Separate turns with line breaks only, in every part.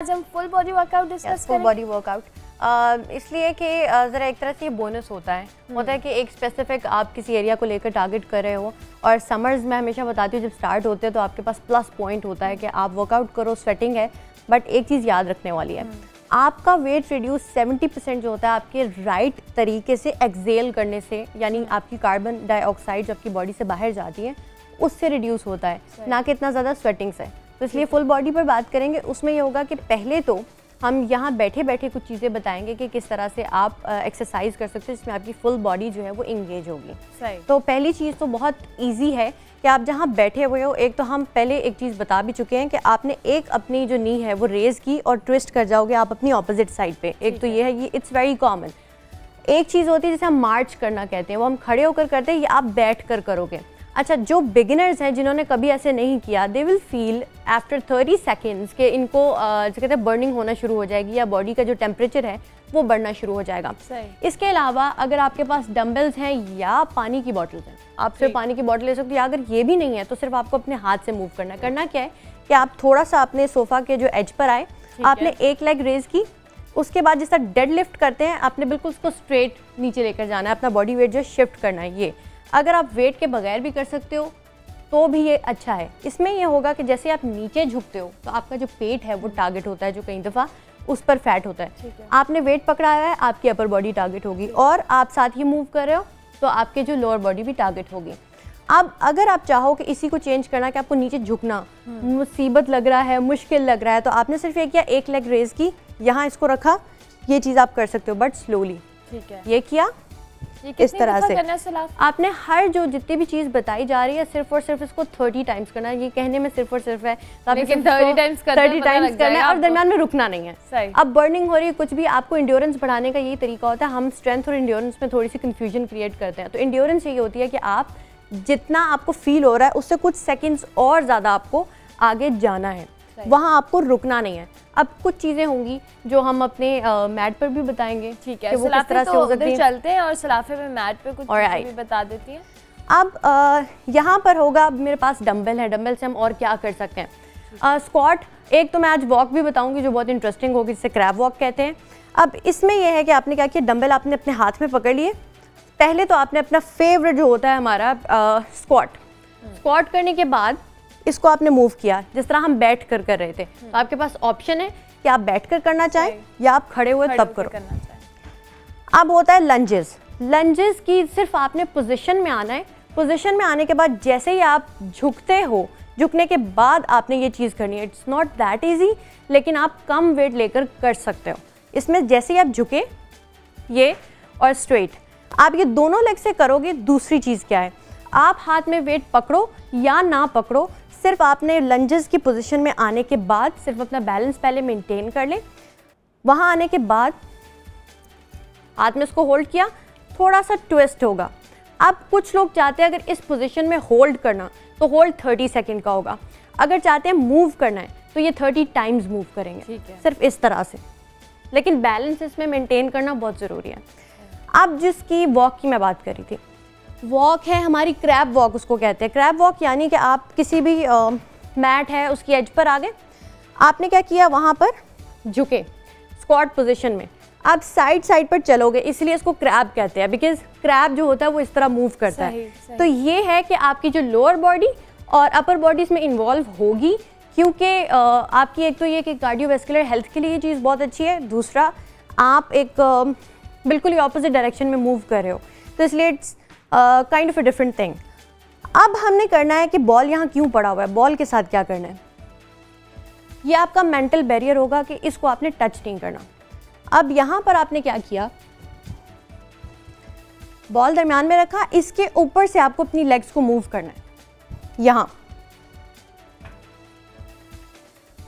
आज हम full body workout discuss
full body workout इसलिए कि ज़रा एक तरह से ये बोनस होता है। हम्म। होता है कि एक स्पेसिफिक आप किसी एरिया को लेकर टारगेट कर रहे हो और समर्स में हमेशा बताती हूँ जब स्टार्ट होते हैं तो आपके पास प्लस पॉइंट होता है कि आप वर्कआउट करो स्वेटिंग है बट एक चीज़ याद रखने वाली है। हम्म। आपका वेट रिड्यूस 70 परसेंट जो होता है आपके राइट तरीके से एक्सेल करने से यानी हम्म। आपकी कार्बन डाइऑक्साइड जो आपकी बॉडी से बाहर जाती है उससे रिड्यूस होता है। ना कि इतना ज़्यादा स्वेटिंग से। तो इसलिए फुल बॉडी पर बात करेंगे उसमें ये होगा कि पहले तो हम यहाँ बैठे बैठे कुछ चीज़ें बताएँगे कि किस तरह से आप एक्सरसाइज कर सकते हैं जिसमें आपकी फुल बॉडी जो है वो इंगेज होगी। तो पहली चीज़ तो बहुत ईजी है कि आप जहाँ बैठे हुए हो एक तो हम पहले एक चीज़ बता भी चुके हैं कि आपने एक अपनी जो नी है वो रेज़ की और ट्विस्ट कर जाओगे आप अपनी ऑपोजिट साइड पे। एक तो ये है ये इट्स वेरी कॉमन एक चीज़ होती है जिसे हम मार्च करना कहते हैं वो हम खड़े होकर करते हैं ये आप बैठ कर करोगे। अच्छा जो बिगिनर्स हैं जिन्होंने कभी ऐसे नहीं किया they will feel after thirty seconds के इनको जो कहते हैं बर्निंग होना शुरू हो जाएगी या बॉडी का जो टेम्परेचर है वो बढ़ना शुरू हो जाएगा। इसके अलावा अगर आपके पास डम्बल्स हैं या पानी की बॉटल्स हैं आप सिर्फ़ पानी की बॉटल ले सकते हो अगर ये भी नहीं है तो सिर्फ़ आपको अपने हाथ से मूव करना है। करना क्या है कि आप थोड़ा सा अपने सोफ़ा के जो एज पर आए आपने एक लेग रेज की उसके बाद जिस डेड लिफ्ट करते हैं आपने बिल्कुल उसको स्ट्रेट नीचे लेकर जाना है अपना बॉडी वेट जो शिफ्ट करना है ये। अगर आप वेट के बगैर भी कर सकते हो तो भी ये अच्छा है। इसमें ये होगा कि जैसे आप नीचे झुकते हो तो आपका जो पेट है वो टारगेट होता है जो कई दफ़ा उस पर फैट होता है, है। आपने वेट पकड़ाया है आपकी अपर बॉडी टारगेट होगी और आप साथ ही मूव कर रहे हो तो आपके जो लोअर बॉडी भी टारगेट होगी। अब अगर आप चाहो कि इसी को चेंज करना कि आपको नीचे झुकना हम्म। मुसीबत लग रहा है मुश्किल लग रहा है तो आपने सिर्फ़ एक या एक लेग रेज की यहाँ इसको रखा ये चीज़ आप कर सकते हो बट स्लोली ठीक है। ये किया इस तरह से। आपने हर जो जितनी भी चीज़ बताई जा रही है सिर्फ़ और सिर्फ़ इसको थर्टी टाइम्स करना है। ये कहने में सिर्फ़ और सिर्फ़ है
लेकिन थर्टी टाइम्स थर्टी टाइम्स
करना है और दरमियान में रुकना नहीं है। अब बर्निंग हो रही है कुछ भी आपको इंड्योरेंस बढ़ाने का यही तरीका होता है। हम स्ट्रेंथ और इंड्योरेंस में थोड़ी सी कन्फ्यूज़न क्रिएट करते हैं। तो इंड्योरेंस यही होती है कि आप जितना आपको फील हो रहा है उससे कुछ सेकेंड्स और ज़्यादा आपको आगे जाना है। वहाँ आपको रुकना नहीं है। अब कुछ चीज़ें होंगी जो हम अपने मैट पर भी बताएँगे।
ठीक है वो किस तरह तो से हो सकती चलते हैं और सलाफे में मैट पे कुछ भी बता देती हैं।
अब यहाँ पर होगा अब मेरे पास डम्बल है। डम्बल से हम और क्या कर सकते हैं? स्क्वाट एक तो मैं आज वॉक भी बताऊँगी जो बहुत इंटरेस्टिंग होगी जिसे क्रैब वॉक कहते हैं। अब इसमें यह है कि आपने क्या किया? डम्बल आपने अपने हाथ में पकड़ लिए। पहले तो आपने अपना फेवरेट जो होता है हमारा स्क्वाट स्क्वाट करने के बाद इसको आपने मूव किया जिस तरह हम बैठ कर कर रहे थे। तो आपके पास ऑप्शन है कि आप बैठ कर करना चाहें या आप खड़े हुए तब करो। अब होता है लंजेस लंजेस की सिर्फ़ आपने पोजिशन में आना है। पोजिशन में आने के बाद जैसे ही आप झुकते हो झुकने के बाद आपने ये चीज़ करनी है। इट्स नॉट दैट ईजी लेकिन आप कम वेट लेकर कर सकते हो। इसमें जैसे ही आप झुके ये और स्ट्रेट आप ये दोनों लेग से करोगे दूसरी चीज़ क्या है? आप हाथ में वेट पकड़ो या ना पकड़ो सिर्फ़ आपने लंजेस की पोजीशन में आने के बाद सिर्फ़ अपना बैलेंस पहले मेंटेन कर लें। वहाँ आने के बाद हाथ में उसको होल्ड किया थोड़ा सा ट्विस्ट होगा। अब कुछ लोग चाहते हैं अगर इस पोजीशन में होल्ड करना तो होल्ड 30 सेकंड का होगा। अगर चाहते हैं मूव करना है तो ये 30 टाइम्स मूव करेंगे। सिर्फ़ इस तरह से। लेकिन बैलेंस इसमें मेंटेन करना बहुत ज़रूरी है। अब जिसकी वॉक की मैं बात करी थी वॉक है हमारी क्रैप वॉक उसको कहते हैं। क्रैप वॉक यानी कि आप किसी भी मैट है उसकी एज पर आ गए आपने क्या किया वहाँ पर? झुके स्क्वाट पोजीशन में। आप साइड साइड पर चलोगे इसलिए इसको क्रैब कहते हैं बिकॉज़ क्रैब जो होता है वो इस तरह मूव करता सही, है। सही। तो ये है कि आपकी जो लोअर बॉडी और अपर बॉडी इसमें इन्वॉल्व होगी क्योंकि आपकी एक तो ये कि कार्डियोवेस्कुलर हेल्थ के लिए ये चीज़ बहुत अच्छी है दूसरा आप एक बिल्कुल ही ऑपोजिट डायरेक्शन में मूव कर रहे हो। तो इसलिए it's kind of a different thing अब हमने करना है कि बॉल यहाँ क्यों पड़ा हुआ है? बॉल के साथ क्या करना है? ये आपका मेंटल बैरियर होगा कि इसको आपने टच नहीं करना। अब यहाँ पर आपने क्या किया? बॉल दरमियान में रखा इसके ऊपर से आपको अपनी लेग्स को मूव करना है। यहाँ।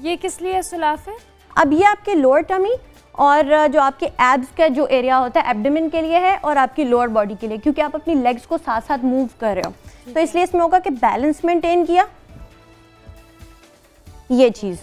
ये किस लिए सुलाफ है?
अब ये आपके लोअर टमी और जो आपके एब्स का जो एरिया होता है एब्डोमिन के लिए है और आपकी लोअर बॉडी के लिए क्योंकि आप अपनी लेग्स को साथ साथ मूव कर रहे हो। तो इसलिए इसमें होगा कि बैलेंस मेंटेन किया। ये चीज़।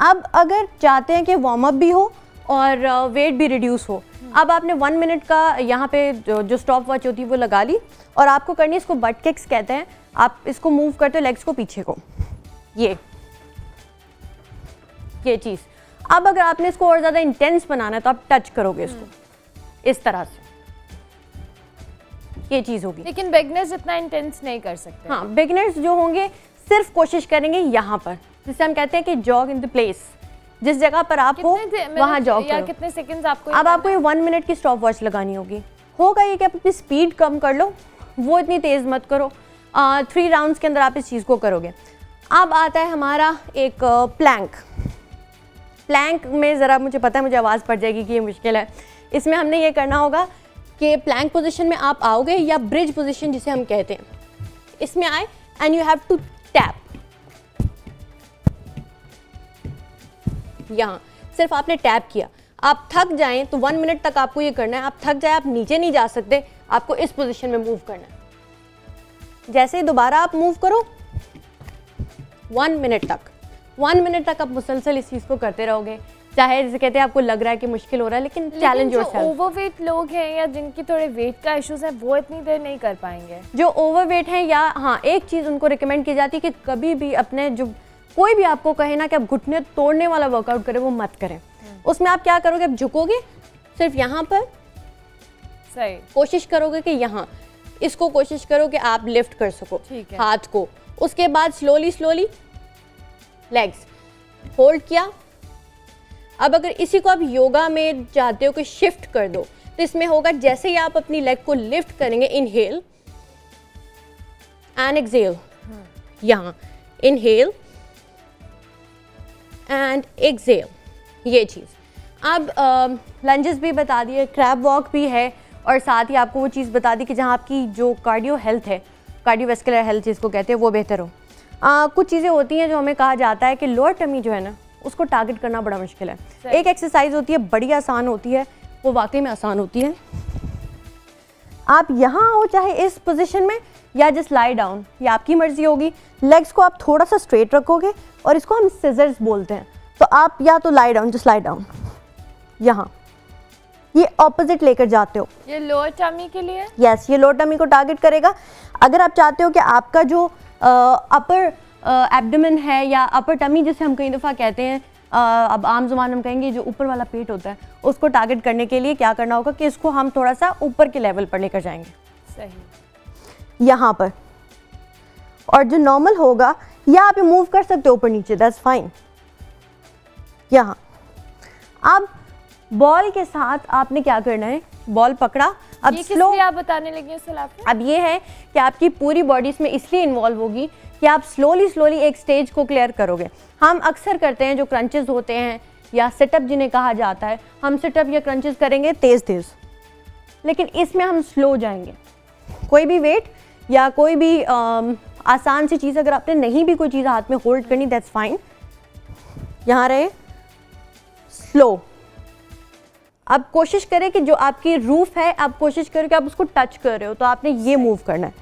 अब अगर चाहते हैं कि वार्म अप भी हो और वेट भी रिड्यूस हो अब आपने वन मिनट का यहाँ पे जो, जो स्टॉप वॉच होती है वो लगा ली और आपको करनी है इसको बट किक्स कहते हैं। आप इसको मूव करते हो लेग्स को पीछे को। ये। ये चीज़। अब अगर आपने इसको और ज़्यादा इंटेंस बनाना है तो आप टच करोगे इसको। हम्म। इस तरह से। ये चीज़ होगी।
लेकिन बिगनर्स इतना इंटेंस नहीं कर सकते।
हाँ बिगनर्स जो होंगे सिर्फ़ कोशिश करेंगे यहाँ पर। जिससे हम कहते हैं कि जॉग इन द प्लेस जिस जगह पर आपको हो वहाँ जॉग
करो। कितने सेकंड्स आपको
अब आपको ये वन मिनट की स्टॉप वॉच लगानी होगी। होगा ये कि आप अपनी स्पीड कम कर लो। वो इतनी तेज़ मत करो। थ्री राउंड्स के अंदर आप इस चीज़ को करोगे। अब आता है हमारा एक प्लैंक प्लैंक में ज़रा मुझे पता है, मुझे आवाज़ पड़ जाएगी कि ये मुश्किल है। इसमें हमने ये करना होगा कि प्लैंक पोजिशन में आप आओगे या ब्रिज पोजिशन जिसे हम कहते हैं। इसमें आए and you have to tap यहाँ, सिर्फ़ आपने टैप किया। आप थक जाएँ तो वन मिनट तक आपको ये करना है। आप थक जाए, आप नीचे नहीं जा सकते। आपको इस पोजीशन में मूव करना है। जैसे ही दोबारा आप मूव करो वन मिनट तक। वन मिनट तक आप मुसलसल इस चीज़ को करते रहोगे। चाहे जैसे कहते हैं आपको लग रहा है कि मुश्किल हो रहा है लेकिन चैलेंज
जो ओवरवेट लोग हैं या जिनकी थोड़े वेट का इश्यूज़ है वो इतनी देर नहीं कर पाएँगे।
जो ओवरवेट हैं या हाँ एक चीज़ उनको रिकमेंड की जाती है कि कभी भी अपने जो कोई भी आपको कहे ना कि आप घुटने तोड़ने वाला वर्कआउट करें वो मत करें। हम्म। उसमें आप क्या करोगे? आप झुकोगे सिर्फ़ यहाँ पर?
सही।
कोशिश करोगे कि यहाँ। इसको कोशिश करो कि आप लिफ्ट कर सको हाथ को। उसके बाद स्लोली स्लोली लेग्स होल्ड किया। अब अगर इसी को आप योगा में चाहते हो कि शिफ्ट कर दो तो इसमें होगा जैसे ही आप अपनी लेग को लिफ्ट करेंगे इनहेल एंड एक्सेल यहाँ इनहेल एंड एक्सेल ये चीज़। अब लंजेस भी बता दिए क्रैब वॉक भी है और साथ ही आपको वो चीज़ बता दी कि जहाँ आपकी जो कार्डियो हेल्थ है कार्डियोवेस्कुलर हेल्थ जिसको कहते हैं, वो बेहतर हो। आ, कुछ चीज़ें होती हैं जो हमें कहा जाता है कि लोअर टमी जो है ना उसको टारगेट करना बड़ा मुश्किल है। एक एक्सरसाइज होती है बड़ी आसान होती है वो वाकई में आसान होती है। आप यहाँ हो चाहे इस पोजीशन में या जस्ट लाई डाउन ये आपकी मर्ज़ी होगी। लेग्स को आप थोड़ा सा स्ट्रेट रखोगे और इसको हम सिजर्स बोलते हैं। तो आप या तो lie down just lie down यहाँ। ये ऑपोजिट लेकर जाते हो।
ये लोअर टमी के लिए?
यस yes, ये लोअर टमी को टारगेट करेगा। अगर आप चाहते हो कि आपका जो अपर एब्डोमेन है या अपर टमी जिसे हम कई दफ़ा कहते हैं अब आम ज़ुबान हम कहेंगे जो ऊपर वाला पेट होता है उसको टारगेट करने के लिए क्या करना होगा कि इसको हम थोड़ा सा ऊपर के लेवल पर लेकर जाएँगे।
सही।
यहाँ पर। और जो नॉर्मल होगा या आप मूव कर सकते हो ऊपर नीचे दैट्स फाइन यहाँ। अब बॉल के साथ आपने क्या करना है? बॉल पकड़ा।
अब स्लो आप बताने लगे
अब ये है कि आपकी पूरी बॉडी इसमें इसलिए इन्वॉल्व होगी कि आप स्लोली स्लोली एक स्टेज को क्लियर करोगे। हम अक्सर करते हैं जो क्रंचेज होते हैं या सेटअप जिन्हें कहा जाता है हम सेटअप या क्रंचेज करेंगे तेज़ तेज़। लेकिन इसमें हम स्लो जाएँगे। कोई भी वेट या कोई भी आसान सी चीज़ अगर आपने नहीं भी कोई चीज़ हाथ में होल्ड करनी दैट्स फाइन यहाँ रहे। स्लो अब कोशिश करें कि जो आपकी रूफ है आप कोशिश करें कि आप उसको टच कर रहे हो तो आपने ये मूव करना है।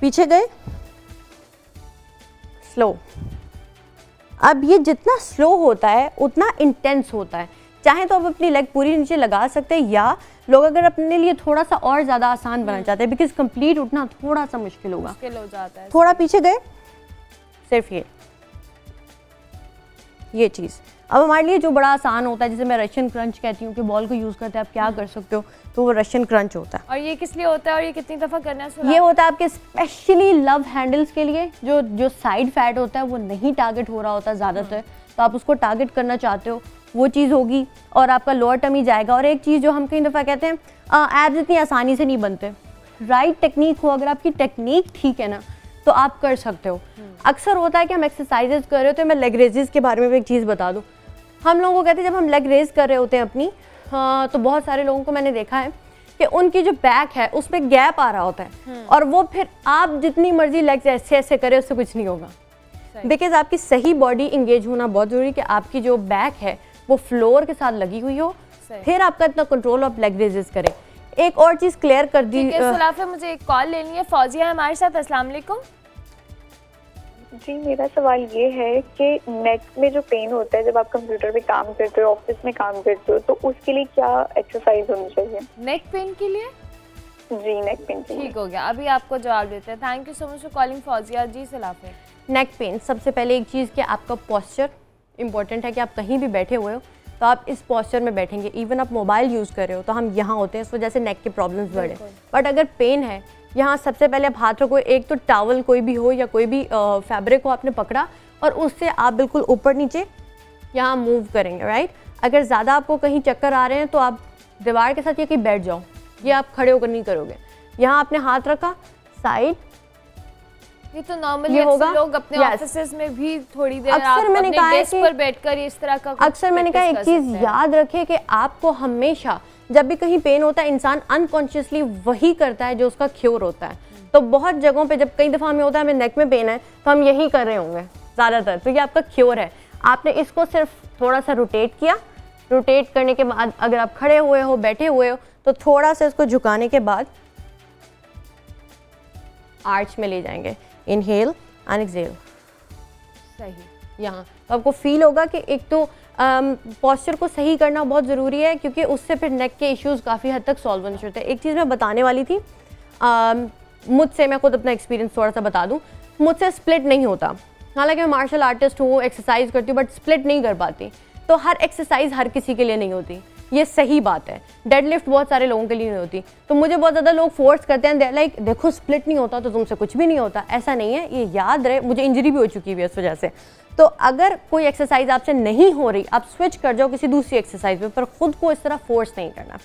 पीछे गए। स्लो अब ये जितना स्लो होता है उतना इंटेंस होता है। चाहे तो आप अपनी लेग पूरी नीचे लगा सकते हैं या लोग अगर अपने लिए थोड़ा सा और ज़्यादा आसान बनाना चाहते हैं बिकॉज़ कंप्लीट उठना थोड़ा सा मुश्किल होगा।
मुश्किल हो जाता है
थोड़ा पीछे गए। सिर्फ़ ये। ये चीज़। अब हमारे लिए जो बड़ा आसान होता है जैसे मैं रशियन क्रंच कहती हूँ कि बॉल को यूज़ करते हैं आप क्या कर सकते हो? तो वो रशियन क्रंच होता है।
और ये किस लिए होता है और ये कितनी दफ़ा करना है
ये होता है आपके स्पेशली लव हैंडल्स के लिए। जो जो साइड फैट होता है वो नहीं टारगेट हो रहा होता ज़्यादातर। हम्म। तो आप उसको टारगेट करना चाहते हो वो चीज़ होगी और आपका लोअर टमी जाएगा। और एक चीज़ जो हम कई दफ़ा कहते हैं एब्स इतनी आसानी से नहीं बनते। राइट टेक्निक हो अगर आपकी टेक्निक ठीक है ना तो आप कर सकते हो। अक्सर होता है कि हम एक्सरसाइजेज कर रहे हो तो मैं लेग रेजेस के बारे में भी एक चीज़ बता दूँ। हम लोगों को कहते हैं जब हम लेग रेज कर रहे होते हैं अपनी हाँ तो बहुत सारे लोगों को मैंने देखा है कि उनकी जो बैक है उसमें गैप आ रहा होता है। हम्म। और वो फिर आप जितनी मर्ज़ी लेग्स ऐसे ऐसे करें उससे कुछ नहीं होगा। बिकॉज़ आपकी सही बॉडी इंगेज होना बहुत ज़रूरी कि आपकी जो बैक है वो फ्लोर के साथ लगी हुई हो। फिर आपका इतना कंट्रोल आप लेग रेजेस करें। एक और चीज़ क्लियर कर दी
मुझे एक कॉल लेनी है। फौजिया हमारे साथ अस्सलाम
जी मेरा सवाल ये है कि नेक में जो पेन होता है जब आप कंप्यूटर पे काम करते हो ऑफ़िस में काम करते हो तो उसके लिए क्या एक्सरसाइज होनी चाहिए?
नेक पेन के लिए?
जी नेक पेन के
ठीक हो गया। अभी आपको जवाब देते हैं। Thank you so much for calling Fauzia ji सलाफे।
Neck pain सबसे पहले एक चीज़ कि आपका पॉस्चर इंपॉर्टेंट है कि आप कहीं भी बैठे हुए हो तो आप इस पॉस्चर में बैठेंगे। इवन आप मोबाइल यूज़ कर रहे हो तो हम यहाँ होते हैं इस वजह से नेक के प्रॉब्लम्स बढ़े। बट अगर पेन है यहाँ सबसे पहले आप हाथ रखो एक तो टावल कोई भी हो या कोई भी फैब्रिक हो आपने पकड़ा और उससे आप बिल्कुल ऊपर नीचे यहाँ मूव करेंगे राइट अगर ज़्यादा आपको कहीं चक्कर आ रहे हैं तो आप दीवार के साथ ये कहीं बैठ जाओ। ये आप खड़े होकर नहीं करोगे। यहाँ आपने हाथ रखा साइड
ये तो नॉर्मली होगा? लोग अपने ऑफिसेस में भी थोड़ी देर अक्सर मैंने कहा है पर बैठकर इस तरह का
अक्सर मैंने कहा एक चीज़ याद रखे कि आपको हमेशा जब भी कहीं पेन होता है इंसान अनकॉन्शियसली वही करता है जो उसका क्योर होता है। तो बहुत जगहों पे जब कई दफ़ा हमें होता है हमें नेक में पेन है तो हम यही कर रहे होंगे ज़्यादातर। तो ये आपका क्योर है। आपने इसको सिर्फ़ थोड़ा सा रोटेट किया। रोटेट करने के बाद अगर आप खड़े हुए हो बैठे हुए हो तो थोड़ा सा इसको झुकाने के बाद आर्च में ले जाएँगे। इनहेल एंड एक्सेल सही। यहाँ। तो आपको फील होगा कि एक तो पॉस्चर को सही करना बहुत ज़रूरी है क्योंकि उससे फिर नेक के इश्यूज़ काफ़ी हद तक सॉल्व होने शुरू हैं। एक चीज़ मैं बताने वाली थी मुझसे मैं खुद अपना एक्सपीरियंस थोड़ा सा बता दूँ। मुझसे स्प्लिट नहीं होता। हालाँकि मैं मार्शल आर्टिस्ट हूँ एक्सरसाइज करती हूँ बट स्प्लिट नहीं कर पाती। तो हर एक्सरसाइज हर किसी के लिए नहीं होती। ये सही बात है। डेड लिफ्ट बहुत सारे लोगों के लिए नहीं होती। तो मुझे बहुत ज़्यादा लोग फोर्स करते हैं लाइक देखो स्प्लिट नहीं होता तो तुमसे कुछ भी नहीं होता। ऐसा नहीं है ये याद रहे मुझे इंजरी भी हो चुकी हुई है इस वजह से। तो अगर कोई एक्सरसाइज आपसे नहीं हो रही आप स्विच कर जाओ किसी दूसरी एक्सरसाइज में पर खुद को इस तरह फोर्स नहीं करना।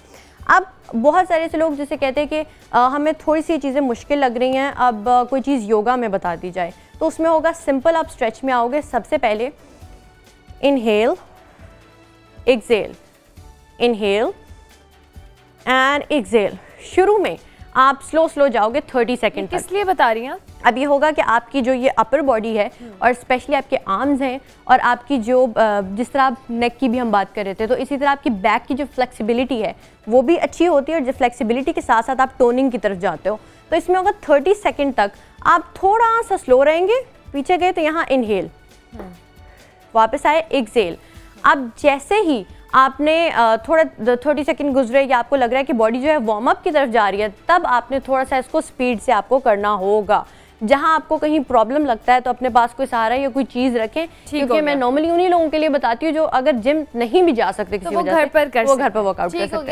अब बहुत सारे ऐसे लोग जैसे कहते हैं कि आ, हमें थोड़ी सी चीज़ें मुश्किल लग रही हैं अब आ, कोई चीज़ योगा में बता दी जाए। तो उसमें होगा सिंपल आप स्ट्रेच में आओगे सबसे पहले inhale exhale inhale and exhale शुरू में आप स्लो स्लो जाओगे 30 सेकंड
किस लिए बता रही हैं?
अब ये होगा कि आपकी जो ये अपर बॉडी है और स्पेशली आपके आर्म्स हैं और आपकी जो जिस तरह आप नेक की भी हम बात कर रहे थे तो इसी तरह आपकी बैक की जो फ्लेक्सिबिलिटी है वो भी अच्छी होती है और जो फ्लेक्सिबिलिटी के साथ साथ आप टोनिंग की तरफ़ जाते हो। तो इसमें होगा थर्टी सेकेंड तक आप थोड़ा सा स्लो रहेंगे पीछे गए तो यहाँ इनहेल हम्म। वापस आए एक्सेल अब जैसे ही आपने थोड़ा थर्टी सेकेंड गुजरे या आपको लग रहा है कि बॉडी जो है वार्म अप की तरफ़ जा रही है तब आपने थोड़ा सा इसको स्पीड से आपको करना होगा। जहाँ आपको कहीं प्रॉब्लम लगता है तो अपने पास कोई सहारा या कोई चीज़ रखें क्योंकि मैं नॉर्मली उन्हीं लोगों के लिए बताती हूँ जो अगर जिम नहीं भी जा सकते किसी तो
वो घर पर कर
वो घर पर वर्कआउट कर सकते हैं।